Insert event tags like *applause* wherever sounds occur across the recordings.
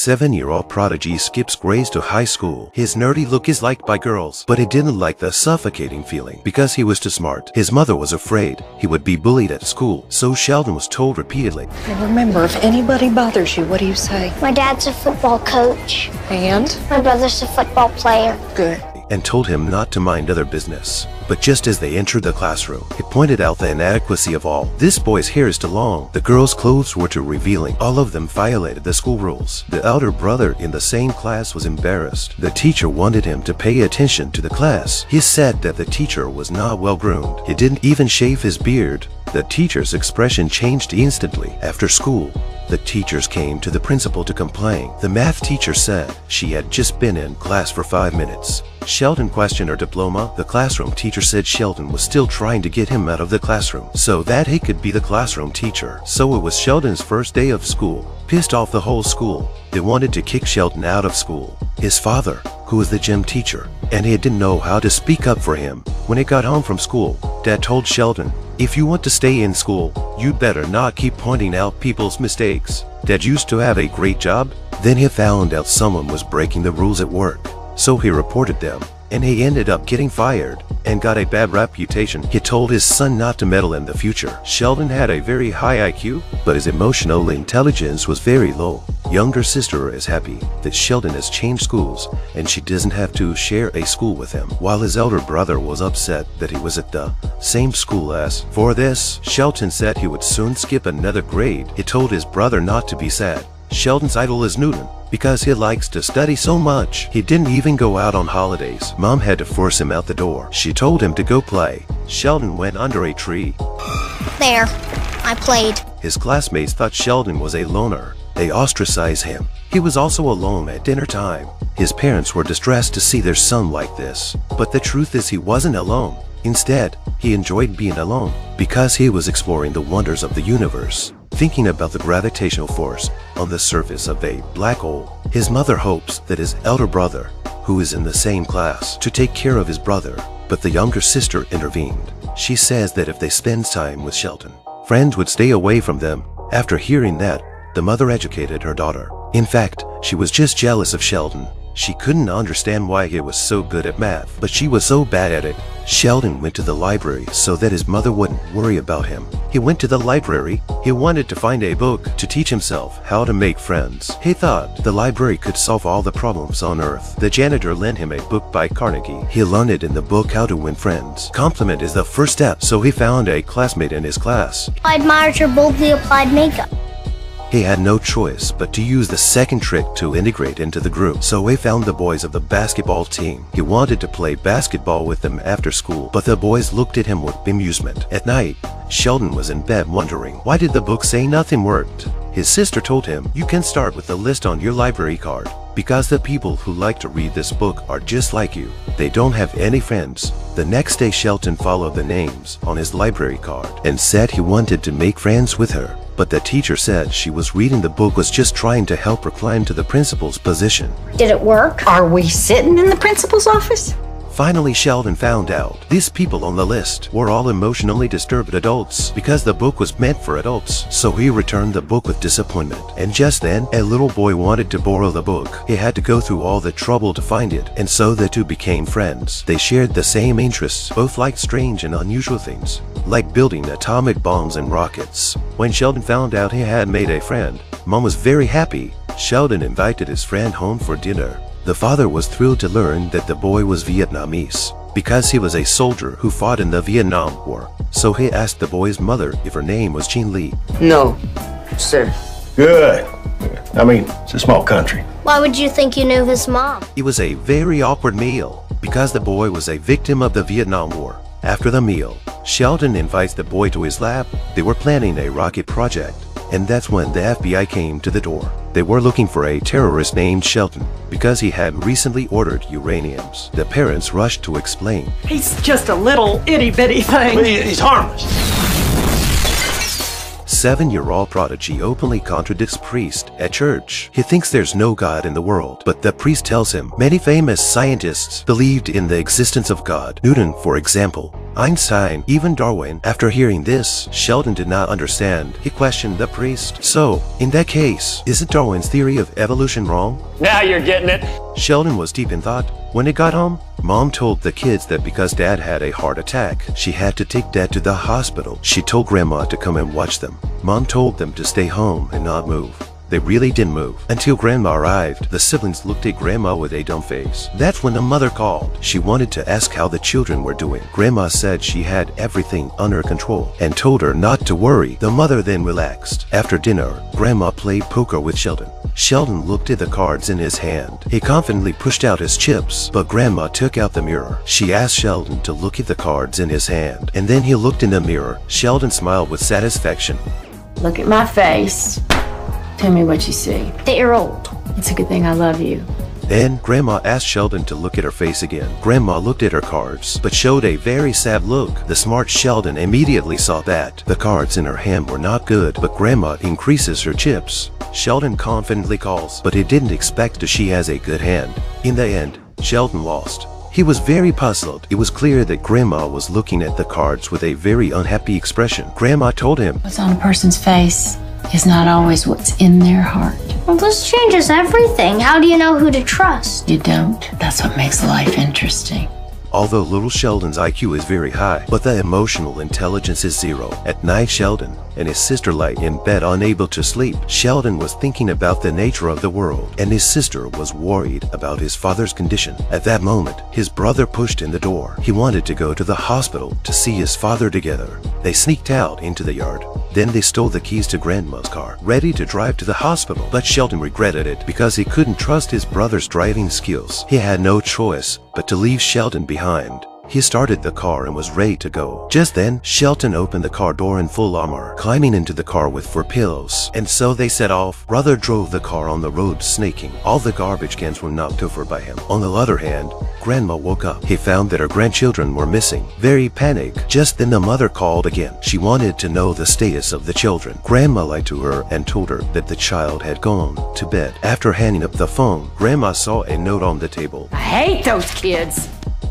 Seven-year-old prodigy skips grades to high school. His nerdy look is liked by girls, but he didn't like the suffocating feeling because he was too smart. His mother was afraid he would be bullied at school, so Sheldon was told repeatedly, And remember, if anybody bothers you, what do you say? My dad's a football coach. And? My brother's a football player. Good. and told him not to mind other business. But just as they entered the classroom, he pointed out the inadequacy of all. This boy's hair is too long. The girl's clothes were too revealing. All of them violated the school rules. The elder brother in the same class was embarrassed. The teacher wanted him to pay attention to the class. He said that the teacher was not well groomed. He didn't even shave his beard. The teacher's expression changed instantly. After school, the teachers came to the principal to complain. The math teacher said she had just been in class for five minutes. Sheldon questioned her diploma. The classroom teacher said Sheldon was still trying to get him out of the classroom so that he could be the classroom teacher. So it was Sheldon's first day of school. Pissed off the whole school, they wanted to kick Sheldon out of school. His father, who was the gym teacher, and he didn't know how to speak up for him. When he got home from school, Dad told Sheldon, if you want to stay in school, you'd better not keep pointing out people's mistakes. Dad used to have a great job. Then he found out someone was breaking the rules at work. So he reported them, and he ended up getting fired and got a bad reputation. He told his son not to meddle in the future. Sheldon had a very high IQ, but his emotional intelligence was very low. Younger sister is happy that Sheldon has changed schools and she doesn't have to share a school with him, while his elder brother was upset that he was at the same school as. For this, Sheldon said he would soon skip another grade. He told his brother not to be sad. Sheldon's idol is Newton because he likes to study so much. He didn't even go out on holidays. Mom had to force him out the door. She told him to go play. Sheldon went under a tree. There. I played. His classmates thought Sheldon was a loner. They ostracized him. He was also alone at dinner time. His parents were distressed to see their son like this. But the truth is he wasn't alone. Instead, he enjoyed being alone because he was exploring the wonders of the universe. Thinking about the gravitational force on the surface of a black hole, his mother hopes that his elder brother, who is in the same class, to take care of his brother. But the younger sister intervened. She says that if they spend time with Sheldon, friends would stay away from them. After hearing that, the mother educated her daughter. In fact, she was just jealous of Sheldon. She couldn't understand why he was so good at math, but she was so bad at it. Sheldon went to the library so that his mother wouldn't worry about him. He went to the library. He wanted to find a book to teach himself how to make friends. He thought the library could solve all the problems on earth. The janitor lent him a book by Carnegie. He learned it in the book How to Win Friends. Compliment is the first step, so he found a classmate in his class. I admired your boldly applied makeup. He had no choice but to use the second trick to integrate into the group, so he found the boys of the basketball team. He wanted to play basketball with them after school, but the boys looked at him with amusement. At night, Sheldon was in bed wondering, why did the book say nothing worked? His sister told him, you can start with the list on your library card. Because the people who like to read this book are just like you. They don't have any friends. The next day Sheldon followed the names on his library card and said he wanted to make friends with her. But the teacher said she was reading the book was just trying to help her climb to the principal's position. Did it work? Are we sitting in the principal's office? Finally, Sheldon found out these people on the list were all emotionally disturbed adults because the book was meant for adults. So he returned the book with disappointment. And just then, a little boy wanted to borrow the book. He had to go through all the trouble to find it, and so the two became friends. They shared the same interests, both liked strange and unusual things, like building atomic bombs and rockets. When Sheldon found out he had made a friend, Mom was very happy. Sheldon invited his friend home for dinner. The father was thrilled to learn that the boy was Vietnamese because he was a soldier who fought in the Vietnam War. So he asked the boy's mother if her name was Jean Lee. No, sir. Good. I mean, it's a small country. Why would you think you knew his mom? It was a very awkward meal because the boy was a victim of the Vietnam War. After the meal, Sheldon invites the boy to his lab. They were planning a rocket project, and that's when the FBI came to the door. They were looking for a terrorist named Sheldon because he had recently ordered uraniums. The parents rushed to explain. He's just a little itty bitty thing. He- He's harmless. seven-year-old prodigy openly contradicts priest at church. He thinks there's no God in the world, but the priest tells him many famous scientists believed in the existence of God. Newton, for example, Einstein, even Darwin. After hearing this, Sheldon did not understand. He questioned the priest. So, in that case, isn't Darwin's theory of evolution wrong? Now you're getting it. Sheldon was deep in thought. When he got home, Mom told the kids that because Dad had a heart attack, she had to take Dad to the hospital. She told Grandma to come and watch them. Mom told them to stay home and not move. They really didn't move. Until Grandma arrived, the siblings looked at Grandma with a dumb face. That's when the mother called. She wanted to ask how the children were doing. Grandma said she had everything under control and told her not to worry. The mother then relaxed. After dinner, Grandma played poker with Sheldon. Sheldon looked at the cards in his hand. He confidently pushed out his chips, but Grandma took out the mirror. She asked Sheldon to look at the cards in his hand, and then he looked in the mirror. Sheldon smiled with satisfaction. Look at my face. Tell me what you see. That you're old. It's a good thing I love you. Then Grandma asked Sheldon to look at her face again. Grandma looked at her cards, but showed a very sad look. The smart Sheldon immediately saw that. The cards in her hand were not good, but Grandma increases her chips. Sheldon confidently calls, but he didn't expect that she has a good hand. In the end, Sheldon lost. He was very puzzled. It was clear that Grandma was looking at the cards with a very unhappy expression. Grandma told him, What's on a person's face is not always what's in their heart. Well, this changes everything. How do you know who to trust? You don't. That's what makes life interesting. Although little Sheldon's IQ is very high, but the emotional intelligence is zero. At night, Sheldon and his sister lay in bed unable to sleep. Sheldon was thinking about the nature of the world, and his sister was worried about his father's condition. At that moment, his brother pushed in the door. He wanted to go to the hospital to see his father together. They sneaked out into the yard. Then they stole the keys to Grandma's car, ready to drive to the hospital. But Sheldon regretted it because he couldn't trust his brother's driving skills. He had no choice but to leave Sheldon behind. He started the car and was ready to go. Just then, Sheldon opened the car door in full armor, climbing into the car with four pillows. And so they set off. Brother drove the car on the road snaking. All the garbage cans were knocked over by him. On the other hand, Grandma woke up. He found that her grandchildren were missing. Very panicked. Just then the mother called again. She wanted to know the status of the children. Grandma lied to her and told her that the child had gone to bed. After handing up the phone, Grandma saw a note on the table. I hate those kids.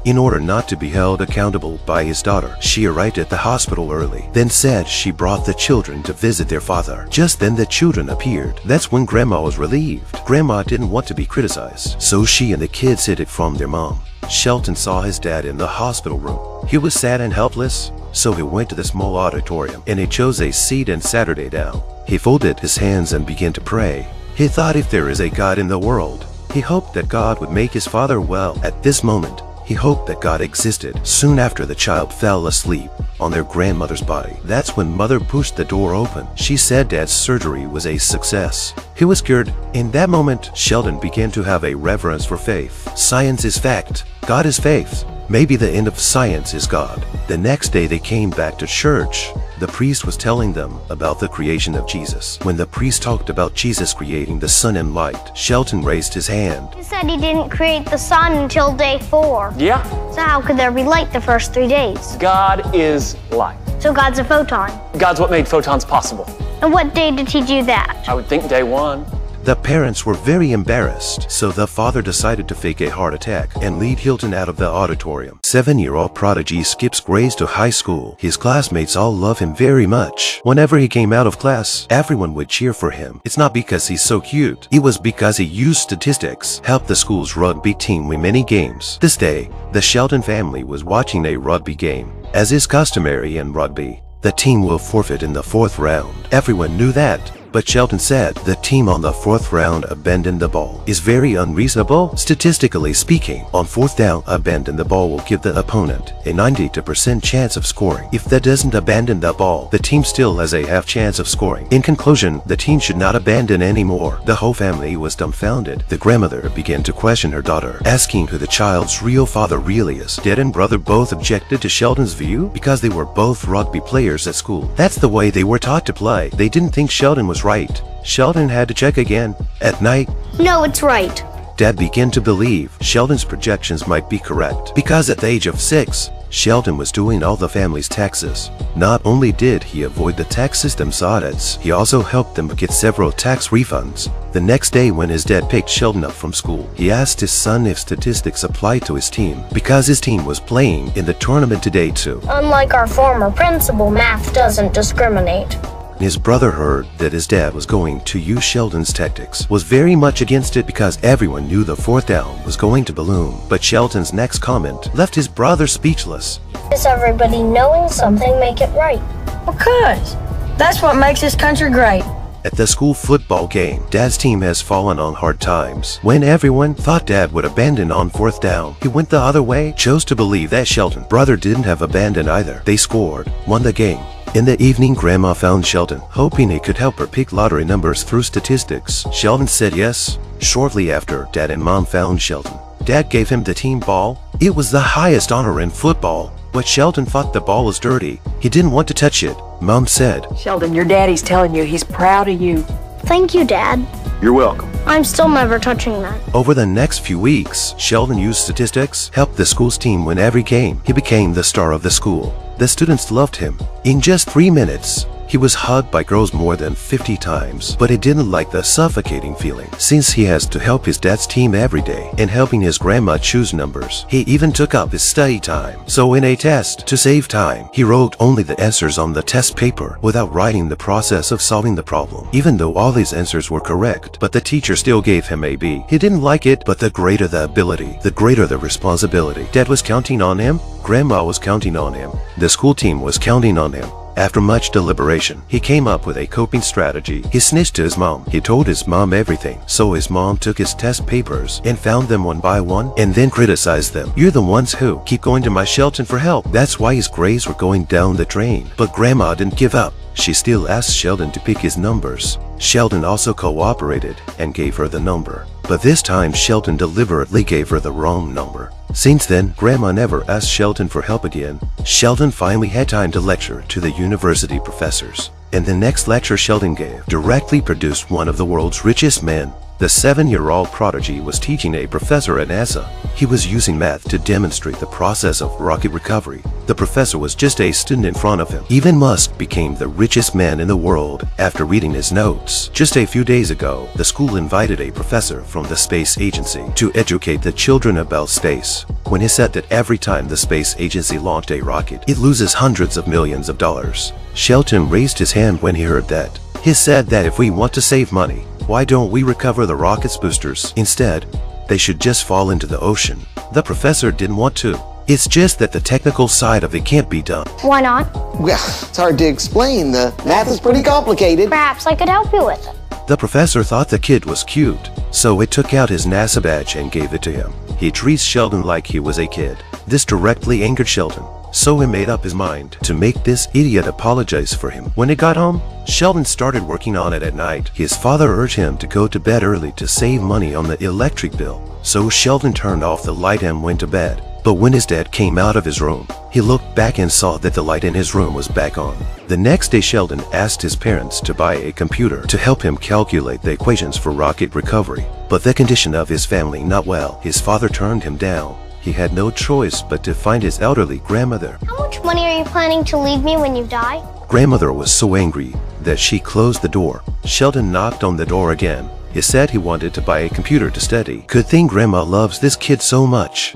In order not to be held accountable by his daughter, she arrived at the hospital early, then said she brought the children to visit their father. Just then the children appeared. That's when Grandma was relieved. Grandma didn't want to be criticized, so she and the kids hid it from their mom. Sheldon saw his dad in the hospital room. He was sad and helpless, so he went to the small auditorium and he chose a seat and Saturday down. He folded his hands and began to pray. He thought if there is a God in the world, he hoped that God would make his father well. At this moment, he hoped that God existed. Soon after, the child fell asleep on their grandmother's body. That's when mother pushed the door open. She said dad's surgery was a success. He was cured. In that moment, Sheldon began to have a reverence for faith. Science is fact. God is faith. Maybe the end of science is God. The next day they came back to church. The priest was telling them about the creation of Jesus. When the priest talked about Jesus creating the sun and light, Sheldon raised his hand. He said he didn't create the sun until day four. Yeah, So how could there be light the first three days? God is light. So God's a photon. God's what made photons possible. And what day did he do that? I would think day one. The parents were very embarrassed, so the father decided to fake a heart attack and lead Hilton out of the auditorium. Seven-year-old prodigy skips grades to high school. His classmates all love him very much. Whenever he came out of class, everyone would cheer for him. It's not because he's so cute. It was because he used statistics, helped the school's rugby team win many games. This day, the Sheldon family was watching a rugby game. As is customary in rugby, the team will forfeit in the fourth round. Everyone knew that, but Sheldon said the team on the fourth round abandoned the ball is very unreasonable. Statistically speaking, on fourth down, abandon the ball will give the opponent a 92% chance of scoring. If that doesn't abandon the ball, the team still has a half chance of scoring. In conclusion, the team should not abandon anymore. The whole family was dumbfounded. The grandmother began to question her daughter, asking who the child's real father really is. Dad and brother both objected to Sheldon's view because they were both rugby players at school. That's the way they were taught to play. They didn't think Sheldon was right. Sheldon had to check again. At night, No, it's right. Dad began to believe Sheldon's projections might be correct because at the age of six, Sheldon was doing all the family's taxes. Not only did he avoid the tax system's audits, he also helped them get several tax refunds. The next day when his dad picked Sheldon up from school, he asked his son if statistics applied to his team because his team was playing in the tournament today too. Unlike our former principal, math doesn't discriminate. His brother heard that his dad was going to use Sheldon's tactics, was very much against it because everyone knew the fourth down was going to Balloon. But Sheldon's next comment left his brother speechless. Is everybody knowing something make it right? Because that's what makes this country great. At the school football game, Dad's team has fallen on hard times. When everyone thought Dad would abandon on fourth down, he went the other way, chose to believe that Sheldon brother didn't have abandoned either. They scored, won the game. In the evening, Grandma found Sheldon, hoping he could help her pick lottery numbers through statistics. Sheldon said yes. Shortly after, Dad and Mom found Sheldon. Dad gave him the team ball. It was the highest honor in football. But Sheldon thought the ball was dirty. He didn't want to touch it. Mom said, Sheldon, your daddy's telling you he's proud of you. Thank you, Dad. You're welcome. I'm still never touching that. Over the next few weeks, Sheldon used statistics, helped the school's team win every game. He became the star of the school. The students loved him. In just three minutes, he was hugged by girls more than 50 times, but he didn't like the suffocating feeling since he has to help his dad's team every day and helping his grandma choose numbers. He even took up his study time. So in a test, to save time, he wrote only the answers on the test paper without writing the process of solving the problem. Even though all his answers were correct, but the teacher still gave him a B. He didn't like it, but the greater the ability, the greater the responsibility. Dad was counting on him, Grandma was counting on him, the school team was counting on him. After much deliberation, he came up with a coping strategy. He snitched to his mom. He told his mom everything. So his mom took his test papers and found them one by one and then criticized them. You're the ones who keep going to my Sheldon for help. That's why his grades were going down the drain. But grandma didn't give up. She still asked Sheldon to pick his numbers. Sheldon also cooperated and gave her the number. But this time Sheldon deliberately gave her the wrong number. Since then, Grandma never asked Sheldon for help again. Sheldon finally had time to lecture to the university professors. And the next lecture Sheldon gave directly produced one of the world's richest men. The seven-year-old prodigy was teaching a professor at NASA. He was using math to demonstrate the process of rocket recovery. The professor was just a student in front of him. Even Musk became the richest man in the world after reading his notes. Just a few days ago, the school invited a professor from the space agency to educate the children about space. When he said that every time the space agency launched a rocket, it loses hundreds of millions of dollars. Sheldon raised his hand when he heard that. He said that if we want to save money, why don't we recover the rocket's boosters? Instead, they should just fall into the ocean. The professor didn't want to. It's just that the technical side of it can't be done. Why not? Well, it's hard to explain. The math is pretty complicated. Perhaps I could help you with it. The professor thought the kid was cute, so he took out his NASA badge and gave it to him. He treats Sheldon like he was a kid. This directly angered Sheldon, so he made up his mind to make this idiot apologize for him. When he got home, Sheldon started working on it at night. His father urged him to go to bed early to save money on the electric bill. So Sheldon turned off the light and went to bed. But when his dad came out of his room, he looked back and saw that the light in his room was back on. The next day Sheldon asked his parents to buy a computer to help him calculate the equations for rocket recovery. But the condition of his family not well. His father turned him down. He had no choice but to find his elderly grandmother. How much money are you planning to leave me when you die? Grandmother was so angry that she closed the door. Sheldon knocked on the door again. He said he wanted to buy a computer to study. Good thing Grandma loves this kid so much.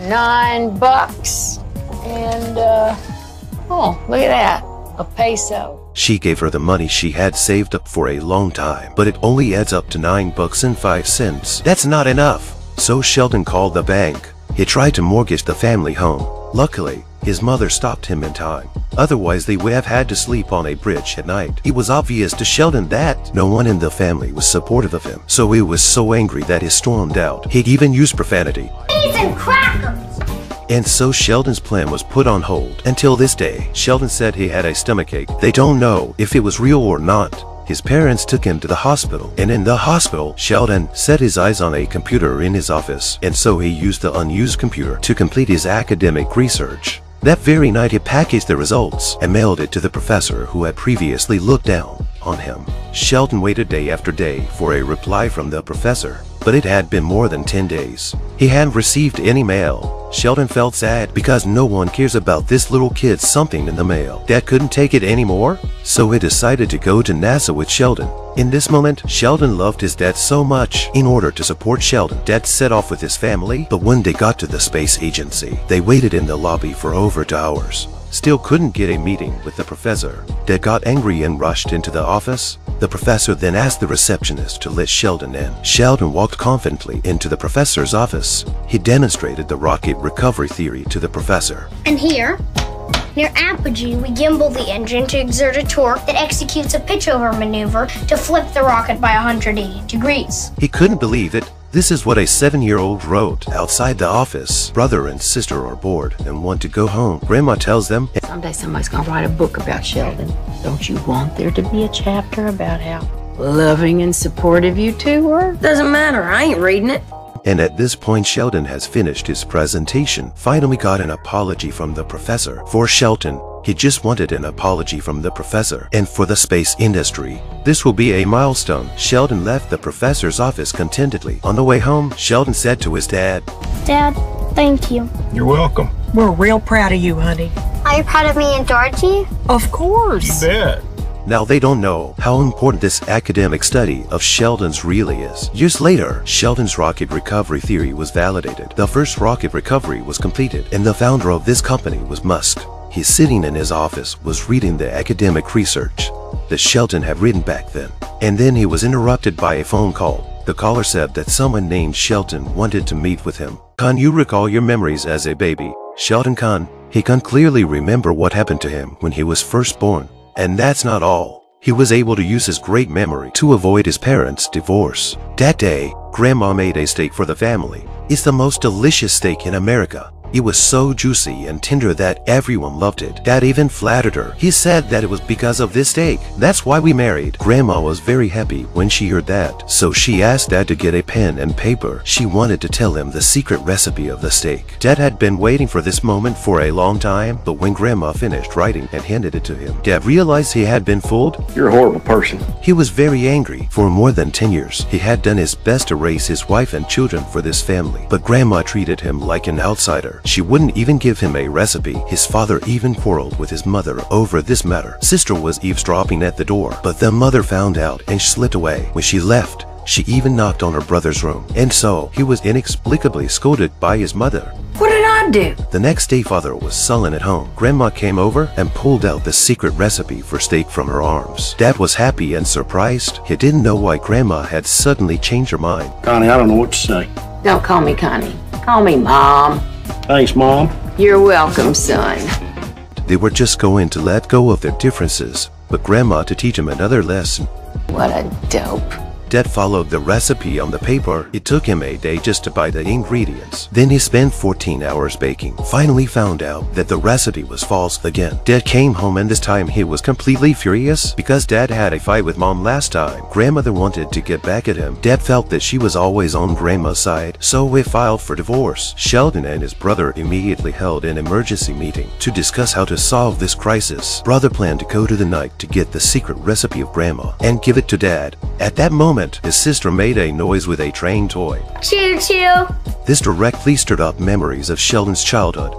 Nine bucks. And, uh, oh, look at that. A peso. She gave her the money she had saved up for a long time, but it only adds up to 9 bucks and 5 cents. That's not enough. So Sheldon called the bank. He tried to mortgage the family home. Luckily, his mother stopped him in time. Otherwise, they would have had to sleep on a bridge at night. It was obvious to Sheldon that no one in the family was supportive of him. So he was so angry that he stormed out. He'd even used profanity. And crackers! And so Sheldon's plan was put on hold. Until this day, Sheldon said he had a stomachache. They don't know if it was real or not. His parents took him to the hospital, and in the hospital, Sheldon set his eyes on a computer in his office, and so he used the unused computer to complete his academic research. That very night, he packaged the results and mailed it to the professor who had previously looked down on him. Sheldon waited day after day for a reply from the professor, but it had been more than 10 days. He hadn't received any mail. Sheldon felt sad because no one cares about this little kid's something in the mail. Dad couldn't take it anymore, so he decided to go to NASA with Sheldon. In this moment, Sheldon loved his dad so much. In order to support Sheldon, Dad set off with his family, but when they got to the space agency, they waited in the lobby for over two hours. Still couldn't get a meeting with the professor. Dad got angry and rushed into the office. The professor then asked the receptionist to let Sheldon in. Sheldon walked confidently into the professor's office. He demonstrated the rocket recovery theory to the professor. And here, near apogee, we gimbal the engine to exert a torque that executes a pitchover maneuver to flip the rocket by 180 degrees. He couldn't believe it. This is what a seven-year-old wrote. Outside the office, brother and sister are bored and want to go home. Grandma tells them, Someday somebody's gonna write a book about Sheldon. Don't you want there to be a chapter about how loving and supportive you two were? Doesn't matter. I ain't reading it. and at this point Sheldon has finished his presentation. Finally got an apology from the professor. For Sheldon, he just wanted an apology from the professor. And for the space industry, this will be a milestone. Sheldon left the professor's office contentedly. On the way home, Sheldon said to his dad, Dad, thank you. You're welcome. We're real proud of you, honey. Are you proud of me and Dorothy? Of course. You Bet. Now they don't know how important this academic study of Sheldon's really is. Years later, Sheldon's rocket recovery theory was validated. The first rocket recovery was completed, and the founder of this company was Musk. He's sitting in his office, was reading the academic research that Sheldon had written back then. And then he was interrupted by a phone call. The caller said that someone named Sheldon wanted to meet with him. Can you recall your memories as a baby? Sheldon can. He can clearly remember what happened to him when he was first born. And that's not all. He was able to use his great memory to avoid his parents' divorce. That day, Grandma made a steak for the family. It's the most delicious steak in America. It was so juicy and tender that everyone loved it. Dad even flattered her. He said that it was because of this steak. That's why we married. Grandma was very happy when she heard that. So she asked Dad to get a pen and paper. She wanted to tell him the secret recipe of the steak. Dad had been waiting for this moment for a long time, but when Grandma finished writing and handed it to him, Dad realized he had been fooled. You're a horrible person. He was very angry. For more than 10 years, he had done his best to raise his wife and children for this family. But Grandma treated him like an outsider. She wouldn't even give him a recipe. His father even quarreled with his mother over this matter. Sister was eavesdropping at the door, but the mother found out and slipped away. When she left, she even knocked on her brother's room. And so, he was inexplicably scolded by his mother. What did I do? The next day, father was sullen at home. Grandma came over and pulled out the secret recipe for steak from her arms. Dad was happy and surprised. He didn't know why Grandma had suddenly changed her mind. Connie, I don't know what to say. Don't call me Connie. Call me Mom. Thanks, Mom. You're welcome, son. They were just going to let go of their differences, but Grandma to teach him another lesson. What a dope. Dad followed the recipe on the paper. It took him a day just to buy the ingredients. Then he spent 14 hours baking. Finally found out that the recipe was false again. Dad came home and this time he was completely furious because Dad had a fight with Mom last time. Grandmother wanted to get back at him. Dad felt that she was always on Grandma's side, so he filed for divorce. Sheldon and his brother immediately held an emergency meeting to discuss how to solve this crisis. Brother planned to go to the night to get the secret recipe of Grandma and give it to Dad. At that moment, his sister made a noise with a train toy. Choo choo. This directly stirred up memories of Sheldon's childhood.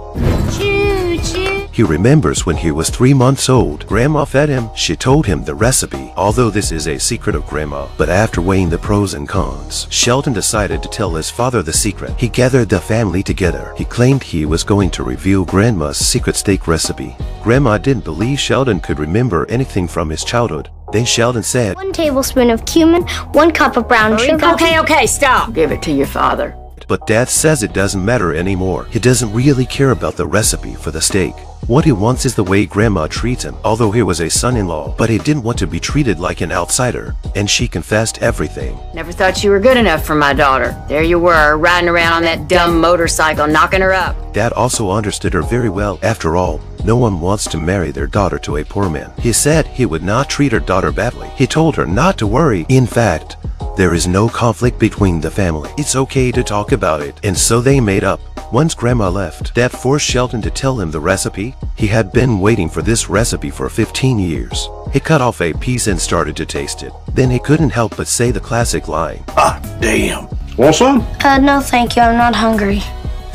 Choo choo. He remembers when he was three months old. Grandma fed him. She told him the recipe, although this is a secret of Grandma. But after weighing the pros and cons, Sheldon decided to tell his father the secret. He gathered the family together. He claimed he was going to reveal Grandma's secret steak recipe. Grandma didn't believe Sheldon could remember anything from his childhood. Then Sheldon said, One tablespoon of cumin, one cup of brown sugar. Okay, okay, stop. Give it to your father. But Dad says it doesn't matter anymore. He doesn't really care about the recipe for the steak. What he wants is the way Grandma treats him, although he was a son-in-law. But he didn't want to be treated like an outsider, and she confessed everything. Never thought you were good enough for my daughter. There you were, riding around on that dumb motorcycle, knocking her up. Dad also understood her very well. After all, no one wants to marry their daughter to a poor man. He said he would not treat her daughter badly. He told her not to worry. In fact, there is no conflict between the family. It's okay to talk about it. And so they made up. Once Grandma left, Dad forced Sheldon to tell him the recipe. He had been waiting for this recipe for 15 years. He cut off a piece and started to taste it. Then he couldn't help but say the classic line. Ah, damn. Want some? Uh, no thank you, I'm not hungry.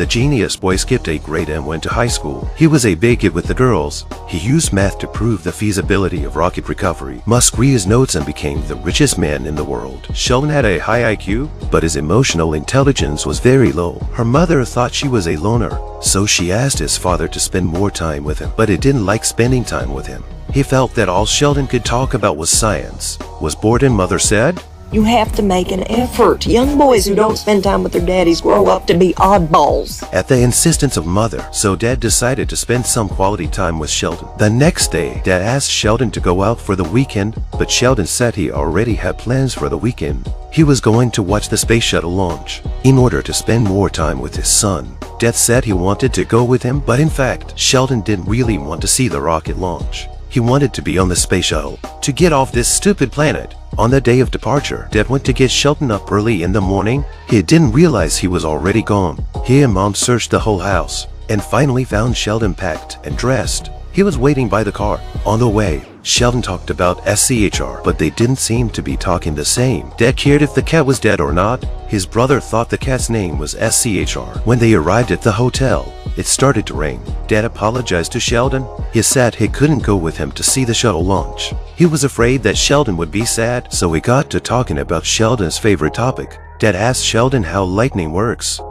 The genius boy skipped a grade and went to high school. He was a big hit with the girls. He used math to prove the feasibility of rocket recovery. Musk read his notes and became the richest man in the world. Sheldon had a high IQ, but his emotional intelligence was very low. Her mother thought she was a loner, so she asked his father to spend more time with him, but he didn't like spending time with him. He felt that all Sheldon could talk about was science. Was bored and mother said, You have to make an effort. Young boys who don't spend time with their daddies grow up to be oddballs. at the insistence of mother, so dad decided to spend some quality time with Sheldon. The next day, dad asked Sheldon to go out for the weekend, but Sheldon said he already had plans for the weekend. He was going to watch the space shuttle launch in order to spend more time with his son. Dad said he wanted to go with him, but in fact, Sheldon didn't really want to see the rocket launch. He wanted to be on the space shuttle to get off this stupid planet. On the day of departure, Dad went to get Sheldon up early in the morning. He didn't realize he was already gone. He and Mom searched the whole house and finally found Sheldon packed and dressed. He was waiting by the car. On the way, Sheldon talked about Schrödinger, but they didn't seem to be talking the same. Dad cared if the cat was dead or not. His brother thought the cat's name was Schrödinger. When they arrived at the hotel, it started to rain. Dad apologized to Sheldon. He said he couldn't go with him to see the shuttle launch. He was afraid that Sheldon would be sad, so he got to talking about Sheldon's favorite topic. Dad asked Sheldon how lightning works. *laughs*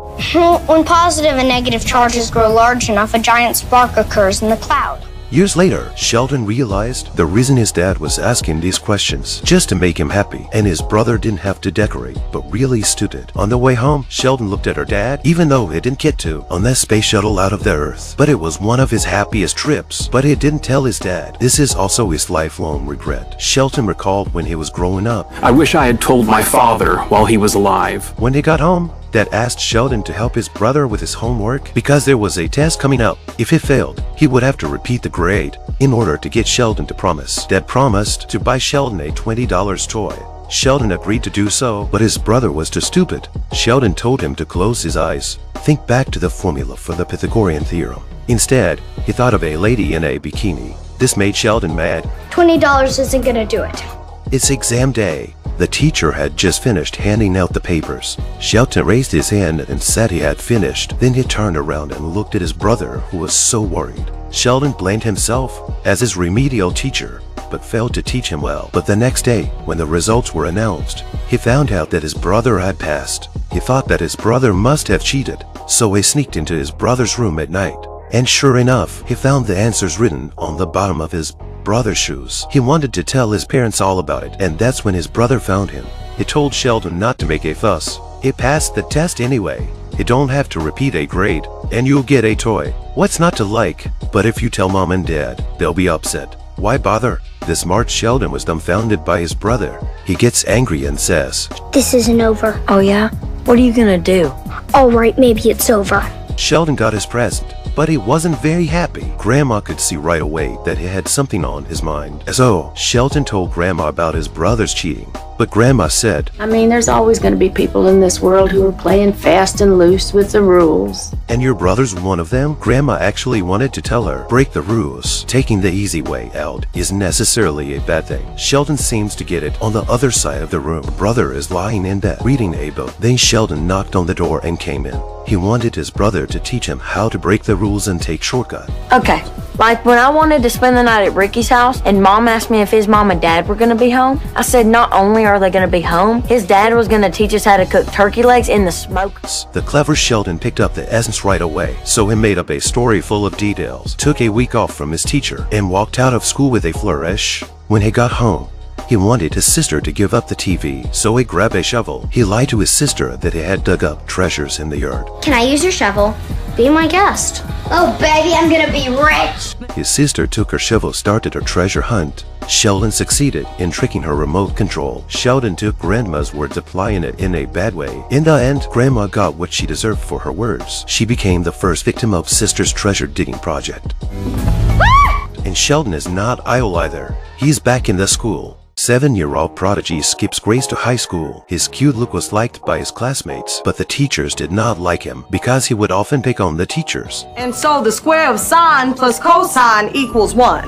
When positive and negative charges grow large enough, a giant spark occurs in the cloud. Years later, Sheldon realized the reason his dad was asking these questions just to make him happy, and his brother didn't have to decorate, but really stood it. On the way home, Sheldon looked at her dad, even though he didn't get to, on that space shuttle out of the Earth. But it was one of his happiest trips, but he didn't tell his dad. This is also his lifelong regret. Sheldon recalled when he was growing up. I wish I had told my father while he was alive. When he got home, Dad asked Sheldon to help his brother with his homework because there was a test coming up. If he failed, he would have to repeat the grade in order to get Sheldon to promise. Dad promised to buy Sheldon a $20 toy. Sheldon agreed to do so, but his brother was too stupid. Sheldon told him to close his eyes, think back to the formula for the Pythagorean theorem. Instead, he thought of a lady in a bikini. This made Sheldon mad. $20 isn't gonna do it. It's exam day. The teacher had just finished handing out the papers. Sheldon raised his hand and said he had finished. Then he turned around and looked at his brother, who was so worried. Sheldon blamed himself as his remedial teacher, but failed to teach him well. But the next day, when the results were announced, he found out that his brother had passed. He thought that his brother must have cheated, so he sneaked into his brother's room at night. And sure enough, he found the answers written on the bottom of his brother's shoes. He wanted to tell his parents all about it, and that's when his brother found him. He told Sheldon not to make a fuss. He passed the test anyway. You don't have to repeat a grade, and you'll get a toy. What's not to like? But if you tell mom and dad, they'll be upset. Why bother? This smart Sheldon was dumbfounded by his brother. He gets angry and says, This isn't over. Oh, yeah? What are you gonna do? Alright, maybe it's over. Sheldon got his present, but he wasn't very happy. Grandma could see right away that he had something on his mind. So, Sheldon told Grandma about his brother's cheating. But Grandma said, I mean, there's always going to be people in this world who are playing fast and loose with the rules. And your brother's one of them? Grandma actually wanted to tell her, break the rules. Taking the easy way out isn't necessarily a bad thing. Sheldon seems to get it on the other side of the room. Brother is lying in bed, reading a book. Then Sheldon knocked on the door and came in. He wanted his brother to teach him how to break the rules and take shortcut. Okay, like when I wanted to spend the night at Ricky's house and mom asked me if his mom and dad were gonna be home, I said not only are they gonna be home, his dad was gonna teach us how to cook turkey legs in the smoke. The clever Sheldon picked up the essence right away, so he made up a story full of details, took a week off from his teacher, and walked out of school with a flourish. When he got home, he wanted his sister to give up the TV, so he grabbed a shovel. He lied to his sister that he had dug up treasures in the yard. Can I use your shovel? Be my guest. Oh, baby, I'm gonna be rich. His sister took her shovel, started her treasure hunt. Sheldon succeeded in tricking her remote control. Sheldon took Grandma's words, applying it in a bad way. In the end, Grandma got what she deserved for her words. She became the first victim of Sister's treasure digging project. Ah! And Sheldon is not idle either. He's back in the school. Seven-year-old prodigy skips grades to high school. His cute look was liked by his classmates, but the teachers did not like him because he would often pick on the teachers. And so the square of sine plus cosine equals 1.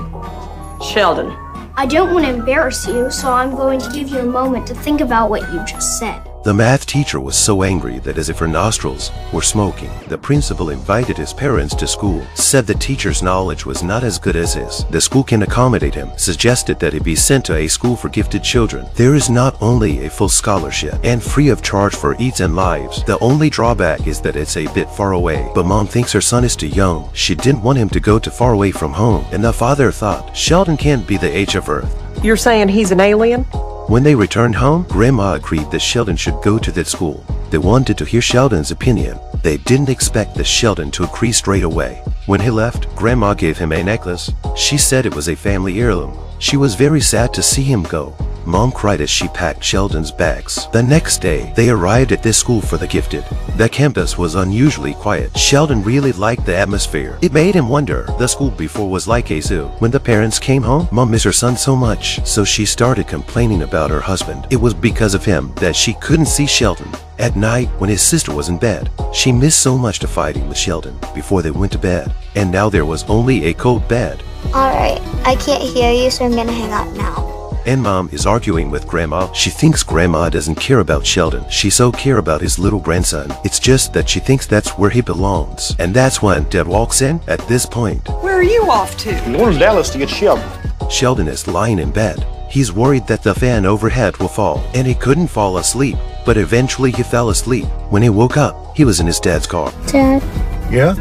Sheldon. I don't want to embarrass you, so I'm going to give you a moment to think about what you just said. The math teacher was so angry that as if her nostrils were smoking, the principal invited his parents to school, said the teacher's knowledge was not as good as his. The school can accommodate him, suggested that he be sent to a school for gifted children. There is not only a full scholarship and free of charge for eats and lives, the only drawback is that it's a bit far away. But mom thinks her son is too young. She didn't want him to go too far away from home, and the father thought, Sheldon can't be the age of Earth. You're saying he's an alien? When they returned home, Grandma agreed that Sheldon should go to that school. They wanted to hear Sheldon's opinion. They didn't expect the Sheldon to agree straight away. When he left, Grandma gave him a necklace. She said it was a family heirloom. She was very sad to see him go. Mom cried as she packed Sheldon's bags. The next day, they arrived at this school for the gifted. The campus was unusually quiet. Sheldon really liked the atmosphere. It made him wonder. The school before was like a zoo. When the parents came home, Mom missed her son so much, so she started complaining about her husband. It was because of him that she couldn't see Sheldon. At night, when his sister was in bed, she missed so much to fighting with Sheldon before they went to bed. And now there was only a cold bed. Alright, I can't hear you, so I'm gonna hang up now. And mom is arguing with grandma. She thinks grandma doesn't care about Sheldon. She so care about his little grandson. It's just that she thinks that's where he belongs. And that's when Deb walks in at this point. Where are you off to? I'm going to Dallas to get Sheldon. Sheldon is lying in bed. He's worried that the fan overhead will fall, and he couldn't fall asleep. But eventually he fell asleep. When he woke up, he was in his dad's car. Dad, Yeah?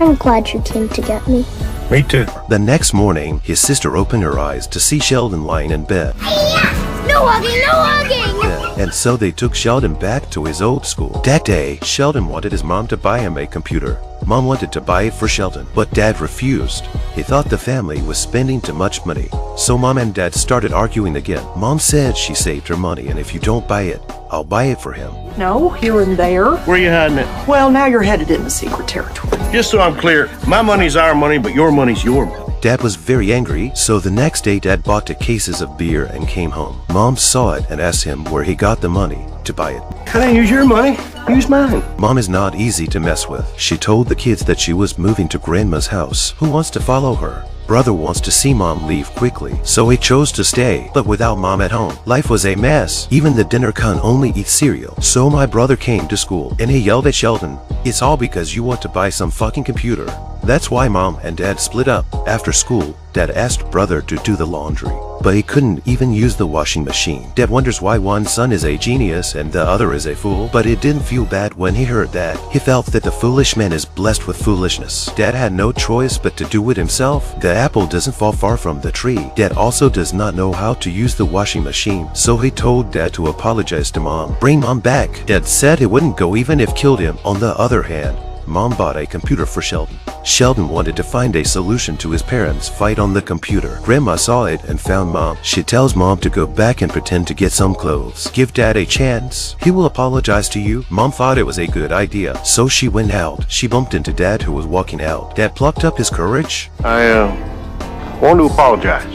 I'm glad you came to get me. Me too. The next morning, his sister opened her eyes to see Sheldon lying in bed. No hugging, no hugging! And so they took Sheldon back to his old school. That day, Sheldon wanted his mom to buy him a computer. Mom wanted to buy it for Sheldon, but Dad refused. He thought the family was spending too much money. So Mom and Dad started arguing again. Mom said she saved her money, and if you don't buy it, I'll buy it for him. No, here and there. Where are you hiding it? Well, now you're headed into secret territory. Just so I'm clear, my money's our money, but your money's your money. Dad was very angry, so the next day Dad bought the cases of beer and came home. Mom saw it and asked him where he got the money to buy it. Can I use your money. Use mine. Mom is not easy to mess with. She told the kids that she was moving to Grandma's house. Who wants to follow her? Brother wants to see mom leave quickly, so he chose to stay, but without mom at home. Life was a mess. Even the dinner can only eat cereal. So my brother came to school, and he yelled at Sheldon, It's all because you want to buy some fucking computer. That's why mom and dad split up. After school, dad asked brother to do the laundry, but he couldn't even use the washing machine. Dad wonders why one son is a genius and the other is a fool, but it didn't feel bad when he heard that. He felt that the foolish man is blessed with foolishness. Dad had no choice but to do it himself. The apple doesn't fall far from the tree. Dad also does not know how to use the washing machine, so he told dad to apologize to mom. Bring mom back. Dad said he wouldn't go even if killed him. On the other hand, Mom bought a computer for Sheldon. Sheldon wanted to find a solution to his parents' fight on the computer. Grandma saw it and found Mom. She tells Mom to go back and pretend to get some clothes. Give Dad a chance. He will apologize to you. Mom thought it was a good idea, so she went out. She bumped into Dad who was walking out. Dad plucked up his courage. I, uh, want to apologize.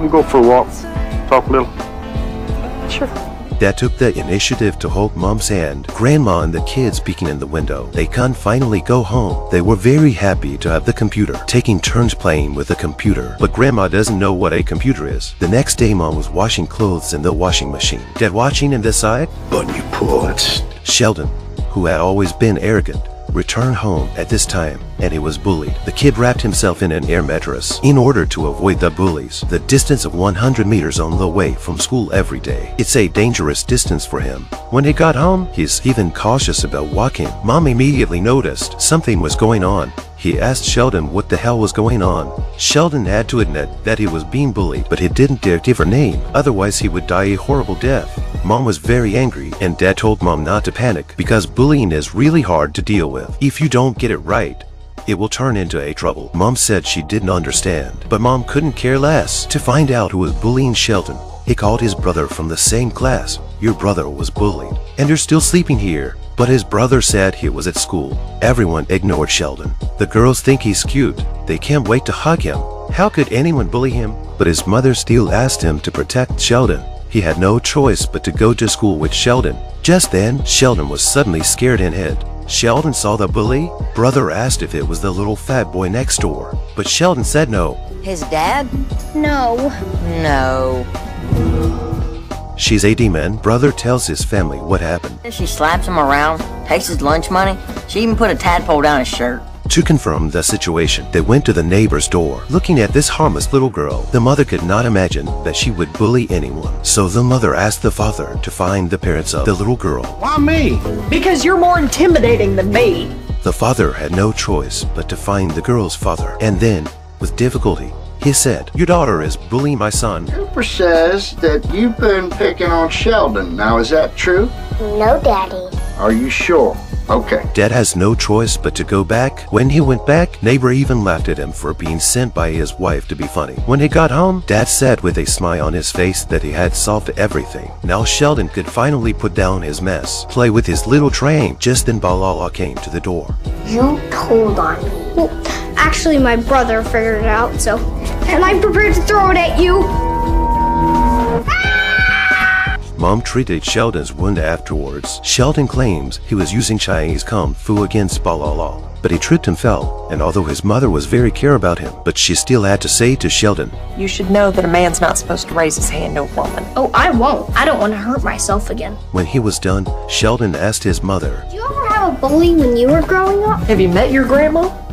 We go for a walk, talk a little. Sure. Dad took the initiative to hold Mom's hand. Grandma and the kids peeking in the window. They can't finally go home. They were very happy to have the computer, taking turns playing with the computer. But Grandma doesn't know what a computer is. The next day, Mom was washing clothes in the washing machine. Dad watching in the side. Button you it's... Sheldon, who had always been arrogant, returned home at this time and he was bullied. The kid wrapped himself in an air mattress in order to avoid the bullies. The distance of 100 meters on the way from school every day. It's a dangerous distance for him. When he got home, he's even cautious about walking. Mom immediately noticed something was going on. He asked Sheldon what the hell was going on. Sheldon had to admit that he was being bullied, but he didn't dare give her name, otherwise he would die a horrible death. Mom was very angry, and Dad told Mom not to panic because bullying is really hard to deal with. If you don't get it right, it will turn into a trouble. Mom said she didn't understand, but Mom couldn't care less. To find out who was bullying Sheldon, he called his brother from the same class. Your brother was bullied, and you're still sleeping here. But his brother said he was at school. Everyone ignored Sheldon. The girls think he's cute. They can't wait to hug him. How could anyone bully him? But his mother still asked him to protect Sheldon. He had no choice but to go to school with Sheldon. Just then, Sheldon was suddenly scared and hid. Sheldon saw the bully. Brother asked if it was the little fat boy next door, but Sheldon said no. His dad? No. No. She's a demon, brother tells his family what happened. She slaps him around, takes his lunch money. She even put a tadpole down his shirt. To confirm the situation, they went to the neighbor's door. Looking at this harmless little girl, the mother could not imagine that she would bully anyone. So the mother asked the father to find the parents of the little girl. Why me? Because you're more intimidating than me. The father had no choice but to find the girl's father. And then, with difficulty, he said, Your daughter is bullying my son. Cooper says that you've been picking on Sheldon. Now, is that true? No, Daddy. Are you sure? Okay. Dad has no choice but to go back. When he went back, neighbor even laughed at him for being sent by his wife to be funny. When he got home, Dad said with a smile on his face that he had solved everything. Now Sheldon could finally put down his mess, play with his little train. Just then Balala came to the door. You told on me. Well, actually, my brother figured it out, so. And I'm prepared to throw it at you. Mom treated Sheldon's wound afterwards. Sheldon claims he was using Chinese kung fu against Balala, but he tripped and fell, and although his mother was very care about him, but she still had to say to Sheldon, You should know that a man's not supposed to raise his hand to a woman. Oh, I won't. I don't want to hurt myself again. When he was done, Sheldon asked his mother, Did you ever have a bully when you were growing up? Have you met your grandma?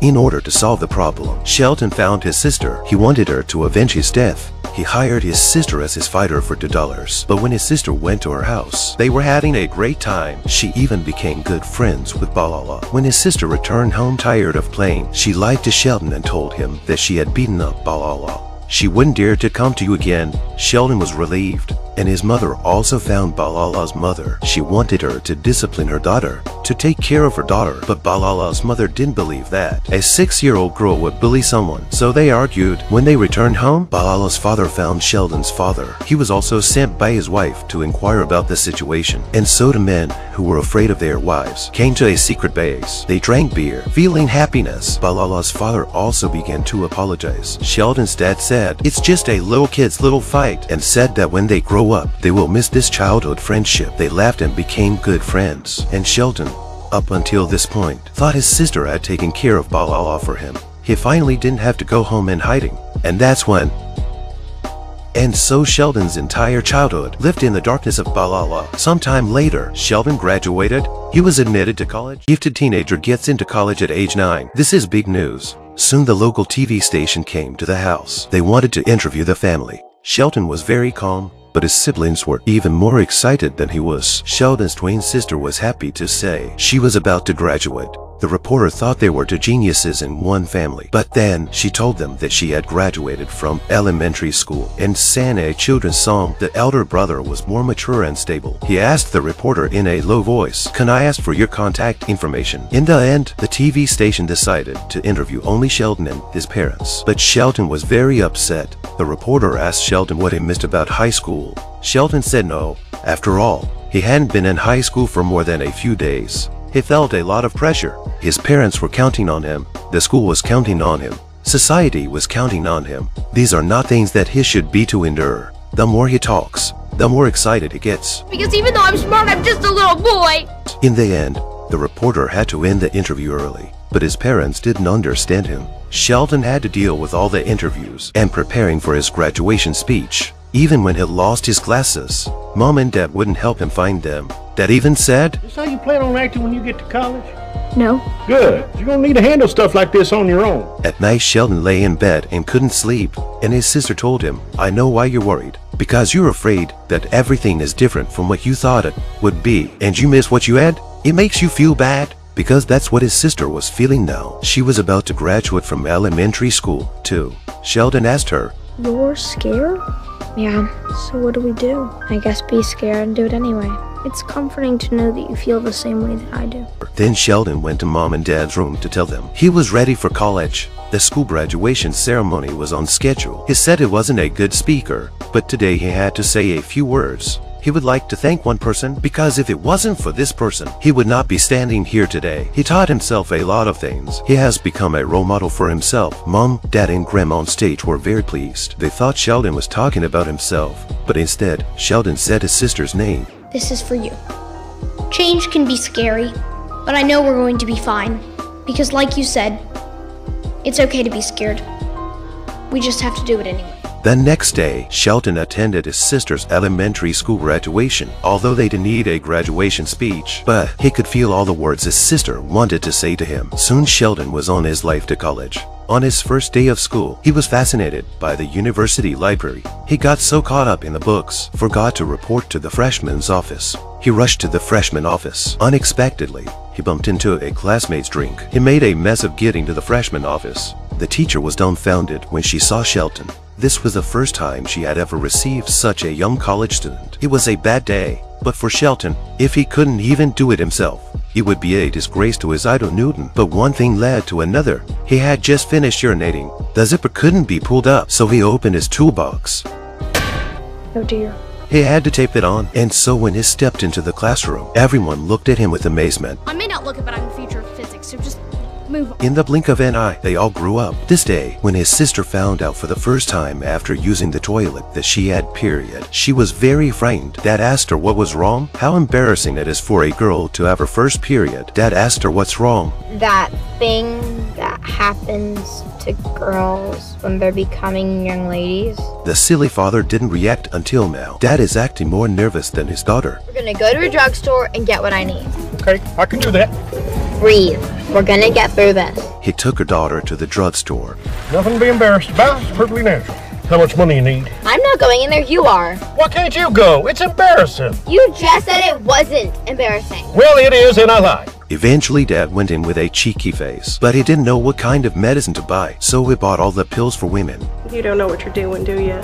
In order to solve the problem, Sheldon found his sister. He wanted her to avenge his death. He hired his sister as his fighter for $2. But when his sister went to her house, they were having a great time. She even became good friends with Balala. When his sister returned home tired of playing, she lied to Sheldon and told him that she had beaten up Balala. She wouldn't dare to come to you again. Sheldon was relieved, and his mother also found Balala's mother. She wanted her to discipline her daughter, to take care of her daughter, but Balala's mother didn't believe that. A six-year-old girl would bully someone, so they argued. When they returned home, Balala's father found Sheldon's father. He was also sent by his wife to inquire about the situation, and so the men, who were afraid of their wives, came to a secret base. They drank beer, feeling happiness. Balala's father also began to apologize. Sheldon's dad said, it's just a little kid's little fight, and said that when they grow up, they will miss this childhood friendship. They laughed and became good friends. And Sheldon, up until this point, thought his sister had taken care of Balala for him. He finally didn't have to go home in hiding. And that's when and so Sheldon's entire childhood lived in the darkness of Balala. Sometime later, Sheldon graduated. He was admitted to college. Gifted teenager gets into college at age 9. This is big news. Soon the local TV station came to the house. They wanted to interview the family. Sheldon was very calm, but his siblings were even more excited than he was. Sheldon's twin sister was happy to say she was about to graduate. The reporter thought they were two geniuses in one family, but then she told them that she had graduated from elementary school and sang a children's song. The elder brother was more mature and stable. He asked the reporter in a low voice, Can I ask for your contact information? In the end, the TV station decided to interview only Sheldon and his parents. But Sheldon was very upset. The reporter asked Sheldon what he missed about high school. Sheldon said no. After all, he hadn't been in high school for more than a few days. He felt a lot of pressure. His parents were counting on him. The school was counting on him. Society was counting on him. These are not things that he should be to endure. The more he talks, the more excited he gets. Because even though I'm smart, I'm just a little boy. In the end, the reporter had to end the interview early, but his parents didn't understand him. Sheldon had to deal with all the interviews and preparing for his graduation speech. Even when he lost his glasses, mom and dad wouldn't help him find them. Dad even said, This how you plan on acting when you get to college? No. Good. You're gonna need to handle stuff like this on your own. At night, Sheldon lay in bed and couldn't sleep, and his sister told him, I know why you're worried. Because you're afraid that everything is different from what you thought it would be, and you miss what you had? It makes you feel bad? Because that's what his sister was feeling now. She was about to graduate from elementary school, too. Sheldon asked her, You're scared? Yeah. So what do we do? I guess be scared and do it anyway. It's comforting to know that you feel the same way that I do. Then Sheldon went to mom and dad's room to tell them he was ready for college. The school graduation ceremony was on schedule. He said he wasn't a good speaker, but today he had to say a few words. He would like to thank one person because if it wasn't for this person, he would not be standing here today. He taught himself a lot of things. He has become a role model for himself. Mom, dad, and grandma on stage were very pleased. They thought Sheldon was talking about himself, but instead, Sheldon said his sister's name. This is for you. Change can be scary, but I know we're going to be fine. Because, like you said, it's okay to be scared. We just have to do it anyway. The next day, Sheldon attended his sister's elementary school graduation, although they didn't need a graduation speech, but he could feel all the words his sister wanted to say to him. Soon Sheldon was on his life to college. On his first day of school, he was fascinated by the university library. He got so caught up in the books, forgot to report to the freshman's office. He rushed to the freshman office. Unexpectedly, he bumped into a classmate's drink. He made a mess of getting to the freshman office. The teacher was dumbfounded when she saw Sheldon. This was the first time she had ever received such a young college student. It was a bad day, but for Sheldon, if he couldn't even do it himself, it would be a disgrace to his idol Newton. But one thing led to another. He had just finished urinating. The zipper couldn't be pulled up, so he opened his toolbox. Oh dear. He had to tape it on, and so when he stepped into the classroom, everyone looked at him with amazement. I may not look it, but I'm the move on. In the blink of an eye, they all grew up. This day, when his sister found out for the first time after using the toilet that she had period, she was very frightened. Dad asked her what was wrong, how embarrassing it is for a girl to have her first period. Dad asked her what's wrong. That thing that happens to girls when they're becoming young ladies. The silly father didn't react until now. Dad is acting more nervous than his daughter. We're gonna go to a drugstore and get what I need. Okay, I can do that. Breathe. We're gonna get through this. He took her daughter to the drugstore. Nothing to be embarrassed about. It's perfectly natural. How much money you need? I'm not going in there, you are. Why can't you go? It's embarrassing. You just said it wasn't embarrassing. Well, it is, and I lied. Eventually, Dad went in with a cheeky face, but he didn't know what kind of medicine to buy, so he bought all the pills for women. You don't know what you're doing, do you?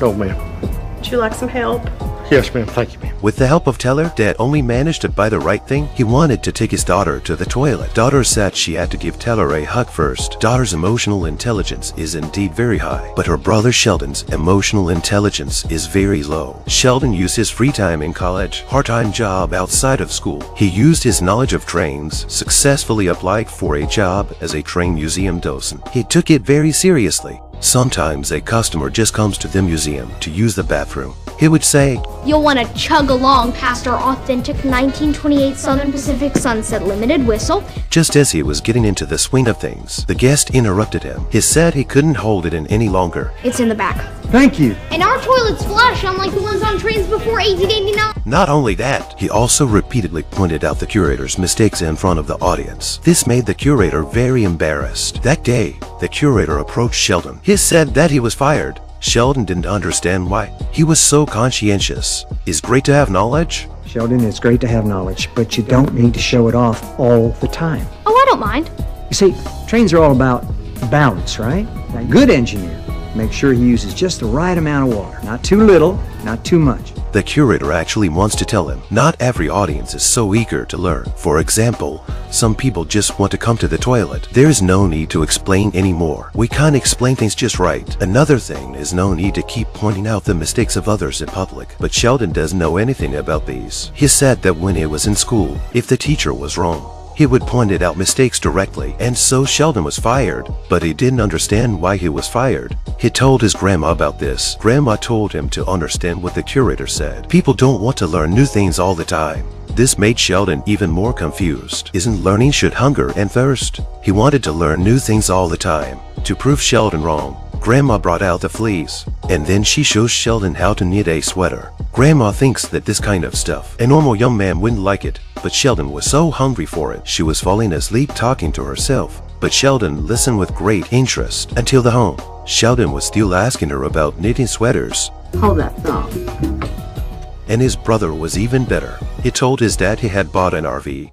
No, ma'am. Would you like some help? Yes, ma'am. Thank you, ma'am. With the help of Teller, Dad only managed to buy the right thing. He wanted to take his daughter to the toilet. Daughter said she had to give Teller a hug first. Daughter's emotional intelligence is indeed very high, but her brother Sheldon's emotional intelligence is very low. Sheldon used his free time in college, part-time job outside of school. He used his knowledge of trains, successfully applied for a job as a train museum docent. He took it very seriously. Sometimes a customer just comes to the museum to use the bathroom. He would say, You'll want to chug along past our authentic 1928 Southern Pacific Sunset Limited whistle. Just as he was getting into the swing of things, the guest interrupted him. He said he couldn't hold it in any longer. It's in the back. Thank you. And our toilets flush unlike the ones on trains before 1889. Not only that, he also repeatedly pointed out the curator's mistakes in front of the audience. This made the curator very embarrassed. That day, the curator approached Sheldon. He said that he was fired. Sheldon didn't understand why. He was so conscientious. Is great to have knowledge? Sheldon, it's great to have knowledge, but you don't need to show it off all the time. Oh, I don't mind. You see, trains are all about balance, right? A good engineer makes sure he uses just the right amount of water. Not too little, not too much. The curator actually wants to tell him, not every audience is so eager to learn. For example, some people just want to come to the toilet. There's no need to explain anymore. We can't explain things just right. Another thing is no need to keep pointing out the mistakes of others in public. But Sheldon doesn't know anything about these. He said that when he was in school, if the teacher was wrong, he would point it out mistakes directly, and so Sheldon was fired. But he didn't understand why he was fired. He told his grandma about this. Grandma told him to understand what the curator said. People don't want to learn new things all the time. This made Sheldon even more confused. Isn't learning should hunger and thirst? He wanted to learn new things all the time. To prove Sheldon wrong, Grandma brought out the fleece, and then she shows Sheldon how to knit a sweater. Grandma thinks that this kind of stuff, a normal young man wouldn't like it, but Sheldon was so hungry for it, she was falling asleep talking to herself. But Sheldon listened with great interest until the home. Sheldon was still asking her about knitting sweaters, Hold that thumb. And his brother was even better. He told his dad he had bought an RV,